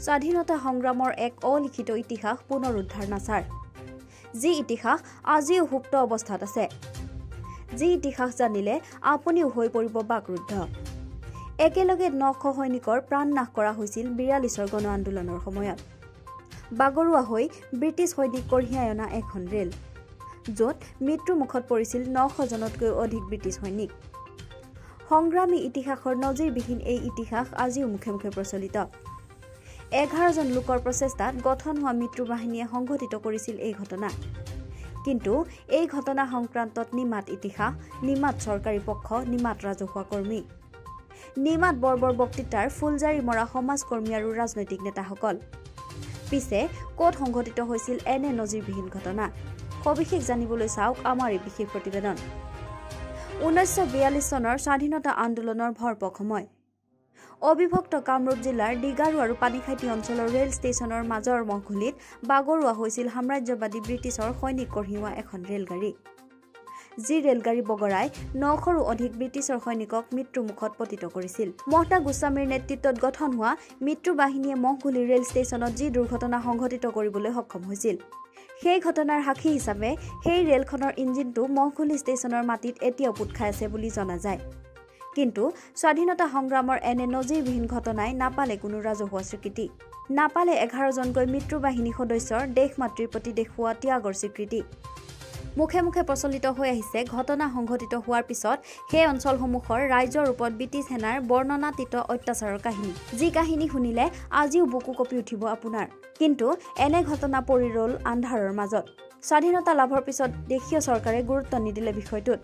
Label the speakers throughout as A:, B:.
A: স্বাধীনতা সংগ্ৰামৰ এক অলিখিত ইতিহাস পুনৰুদ্ধাৰ নাচাৰ যি ইতিহাস আজিও সুপ্ত অৱস্থাত আছে। যি ইতিহাস জানিলে আপুনিও হৈ পৰিব বাকৰুদ্ধ। একেলগে নশ সৈনিকৰ প্ৰাণ নাশ কৰা হৈছিল বিৰাল্লিছৰ গণ আন্দোলনৰ সময়ত। বাগৰুৱা হৈ ব্ৰিটিছ সৈনিক কঢ়িয়াই অনা এখন ৰেল য'ত মৃত্যুমুখত পৰিছিল নশজনতকৈ অধিক ব্ৰিটিছ সৈনিক। সংগ্ৰামী ইতিহাসৰ নজিৰবিহীন এই ইতিহাস আজিও মুখে মুখে প্ৰচলিত। এঘাৰজন লোকৰ প্ৰচেষ্টাত গঠন হোৱা মৃত্যু বাহিনীয়ে সংঘটিত কৰিছিল এই ঘটনা। কিন্তু এই ঘটনা সংক্ৰান্তত নিমাত ইতিহাস নিমাত চৰকাৰী পক্ষ নিমাত ৰাজহুৱা কৰ্মী। নিমাত বৰ্বৰ বক্তৃতাৰ ফুলজাৰি মৰা সমাজকৰ্মী আৰু ৰাজনৈতিক নেতাসকল। পিছে ক'ত সংঘটিত হৈছিল এনে নজিৰবিহীন ঘটনা? সবিশেষ জানিবলৈ চাওক আমাৰ এই বিশেষ প্ৰতিবেদন। ঊনৈছশ বিয়াল্লিছ চনৰ স্বাধীনতা আন্দোলনৰ ভৰপক সময়। অবিভক্ত কামৰূপ জিলাৰ ডিগাৰু আৰু পানীখাইটি অঞ্চলৰ ৰেল ষ্টেচনৰ মাজৰ মহঘুলিত বাগৰুৱা হৈছিল সাম্ৰাজ্যবাদী ব্ৰিটিছৰ সৈনিক কঢ়িওৱা এখন ৰেলগাড়ী। যি ৰেলগাড়ী বগৰাই নশৰো অধিক ব্ৰিটিছৰ সৈনিকক মৃত্যুমুখত পতিত কৰিছিল। মহতা গোস্বামীৰ নেতৃত্বত গঠন হোৱা মৃত্যু বাহিনীয়ে মহঘুলি ৰেল ষ্টেচনত যি দুৰ্ঘটনা সংঘটিত কৰিবলৈ সক্ষম হৈছিল সেই ঘটনাৰ সাক্ষী হিচাপে সেই ৰেলখনৰ ইঞ্জিনটো মহঘুলি ষ্টেচনৰ মাটিত এতিয়াও পোত খাই আছে বুলি জনা যায়। কিন্তু স্বাধীনতা সংগ্ৰামৰ এনে নজিৰবিহীন ঘটনাই নাপালে কোনো ৰাজহুৱা স্বীকৃতি। নাপালে এঘাৰজনকৈ মৃত্যু বাহিনী সদস্যৰ দেশ মাতৃৰ প্ৰতি দেখুওৱা ত্যাগৰ স্বীকৃতি। মুখে মুখে প্ৰচলিত হৈ আহিছে ঘটনা সংঘটিত হোৱাৰ পিছত সেই অঞ্চলসমূহৰ ৰাইজৰ ওপৰত ব্ৰিটিছ সেনাৰ বৰ্ণনাতীত অত্যাচাৰৰ কাহিনী। যি কাহিনী শুনিলে আজিও বুকু কঁপি উঠিব আপোনাৰ। কিন্তু এনে ঘটনা পৰি ৰ'ল আন্ধাৰৰ মাজত। স্বাধীনতা লাভৰ পিছত দেশীয় চৰকাৰে গুৰুত্ব নিদিলে বিষয়টোত।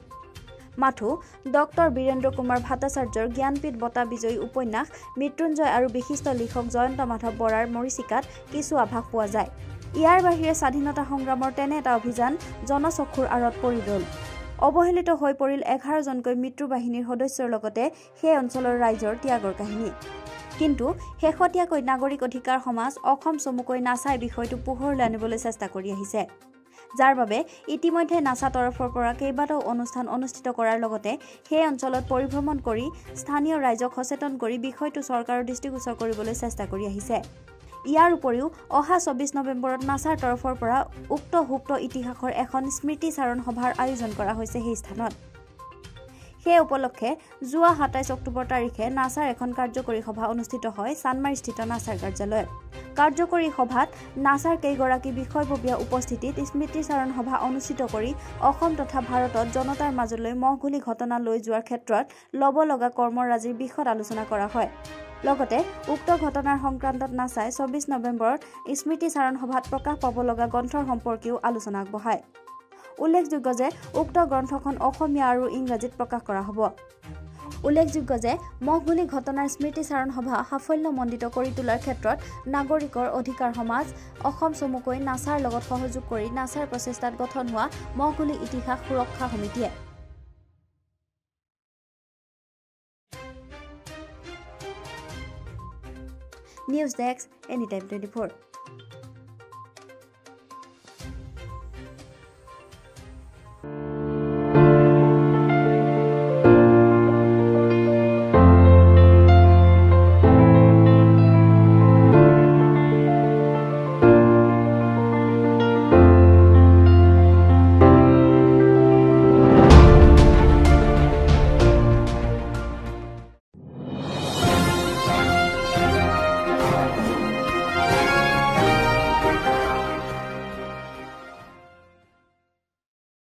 A: মাথো ডক্টৰ বীৰেন্দ্ৰ কুমাৰ ভট্টাচাৰ্যৰ জ্ঞানপীঠ বঁটা বিজয়ী উপন্যাস মৃত্যুঞ্জয় আৰু বিশিষ্ট লিখক জয়ন্ত মাধৱ বৰাৰ মৰিচিকাত কিছু আভাস পোৱা যায়। ইয়াৰ বাহিৰে স্বাধীনতা সংগ্ৰামৰ তেনে এটা অভিযান জনচক্ষুৰ আঁৰত পৰি ৰ'ল অৱহেলিত হৈ পৰিল এঘাৰজনকৈ মৃত্যু বাহিনীৰ সদস্যৰ লগতে সেই অঞ্চলৰ ৰাইজৰ ত্যাগৰ কাহিনী। কিন্তু শেহতীয়াকৈ নাগৰিক অধিকাৰ সমাজ অসম চমুকৈ নাচাই বিষয়টো পোহৰলৈ আনিবলৈ চেষ্টা কৰি আহিছে। যাৰ বাবে ইতিমধ্যে নাছা তৰফৰ পৰা কেইবাটাও অনুষ্ঠান অনুষ্ঠিত কৰাৰ লগতে সেই অঞ্চলত পৰিভ্ৰমণ কৰি স্থানীয় ৰাইজক সচেতন কৰি বিষয়টো চৰকাৰৰ দৃষ্টিগোচৰ কৰিবলৈ চেষ্টা কৰি আহিছে। ইয়াৰ উপৰিও অহা চৌবিছ নৱেম্বৰত নাছাৰ তৰফৰ পৰা উক্ত সুপ্ত ইতিহাসৰ এখন স্মৃতিচাৰণ সভাৰ আয়োজন কৰা হৈছে সেই স্থানত। সেই উপলক্ষে যোৱা সাতাইছ অক্টোবৰ তাৰিখে নাছাৰ এখন কাৰ্যকৰী সভা অনুষ্ঠিত হয় চানমাৰীস্থিত নাছাৰ কাৰ্যালয়ত। কাৰ্যকৰী সভাত নাছাৰ কেইগৰাকী বিষয়ববীয়া উপস্থিতিত স্মৃতিচাৰণ সভা অনুষ্ঠিত কৰি অসম তথা ভাৰতত জনতাৰ মাজলৈ মহঘুলি ঘটনা লৈ যোৱাৰ ক্ষেত্ৰত ল'ব লগা কৰ্মৰাজিৰ বিষত আলোচনা কৰা হয়। লগতে উক্ত ঘটনাৰ সংক্ৰান্তত নাচাই চৌবিছ নৱেম্বৰত স্মৃতিচাৰণ সভাত প্ৰকাশ পাব লগা গ্ৰন্থৰ সম্পৰ্কেও আলোচনা আগবঢ়ায়। উল্লেখযোগ্য যে উক্ত গ্ৰন্থখন অসমীয়া আৰু ইংৰাজীত প্ৰকাশ কৰা হ'ব। উল্লেখযোগ্য যে মহগুলি ঘটনাৰ স্মৃতিচাৰণ সভা সাফল্যমণ্ডিত কৰি তোলাৰ ক্ষেত্ৰত নাগৰিকৰ অধিকাৰ সমাজ অসম চমুকৈ নাছাৰ লগত সহযোগ কৰি নাছাৰ প্ৰচেষ্টাত গঠন হোৱা মহগুলি ইতিহাস সুৰক্ষা সমিতিয়ে। News desk any time twenty four.